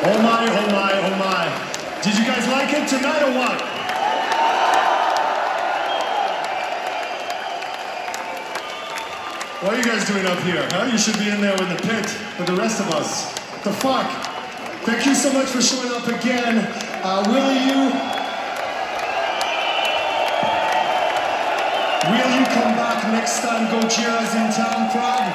Oh my, oh my, oh my. Did you guys like it tonight or what? What are you guys doing up here? Huh? You should be in there with the pit with the rest of us. The fuck? Thank you so much for showing up again. Uh, will you? Will you come back next time Gojira's in town, Prague?